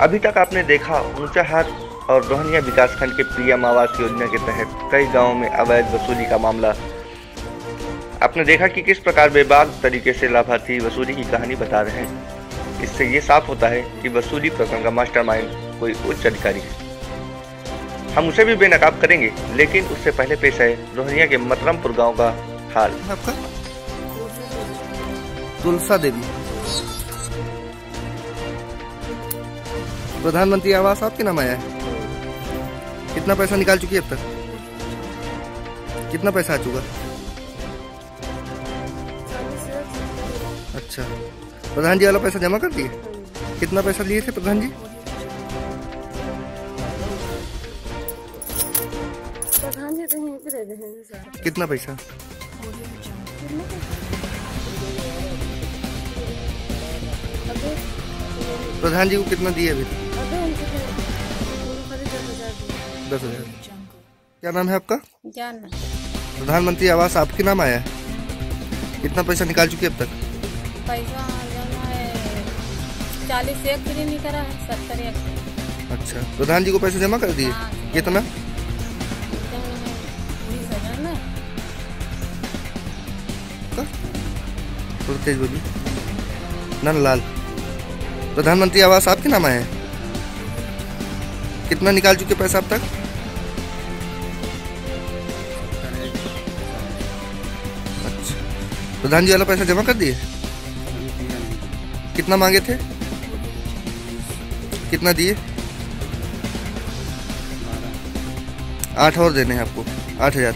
अभी तक आपने देखा ऊंचाहार और रोहनिया विकासखंड के पीएम आवास योजना के तहत कई गाँवों में अवैध वसूली का मामला। आपने देखा कि किस प्रकार बेबाक तरीके से लाभार्थी वसूली की कहानी बता रहे हैं। इससे ये साफ़ होता है कि वसूली प्रकरण का मास्टरमाइंड कोई उच्च अधिकारी है। हम उसे भी बेनकाब करेंगे, लेकिन उससे पहले पेश है रोहनिया के मतरमपुर गाँव का हाल। आपका तुलसा देवी। प्रधानमंत्री आवास आपके नाम आया है? कितना पैसा निकाल चुकी है अब तक? कितना पैसा आ चुका? अच्छा। प्रधान जी वाला पैसा जमा कर दिए? कितना पैसा लिए थे प्रधान जी? प्रधान जी तो यहीं पे हैं कितना पैसा? प्रधान जी को कितना दिए अभी दस हज़ार। क्या नाम है आपका? प्रधानमंत्री आवास आपके नाम आया? है कितना पैसा निकाल चुकी है अब तक? पैसा चालीस एक फ्री नहीं करा है सत्तर एक। अच्छा प्रधान जी को पैसे जमा कर दिए? हाँ। कितना? थोड़ा तेज बोलिए नंदलाल। प्रधानमंत्री आवास आपके नाम आया? है कितना निकाल चुके पैसा अब तक? अच्छा। प्रधान जी वाला पैसा जमा कर दिए? कितना मांगे थे? कितना दिए? आठ और देने हैं आपको आठ हज़ार।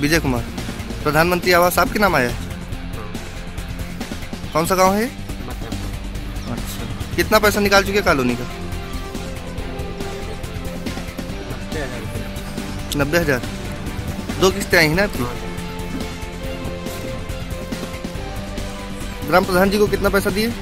विजय कुमार प्रधानमंत्री आवास आपके नाम आया? कौन सा गाँव है? अच्छा। कितना पैसा निकाल चुके कॉलोनी का? नब्बे हज़ार। दो किस्तें आई हैं ना आपकी? ग्राम प्रधान जी को कितना पैसा दिए?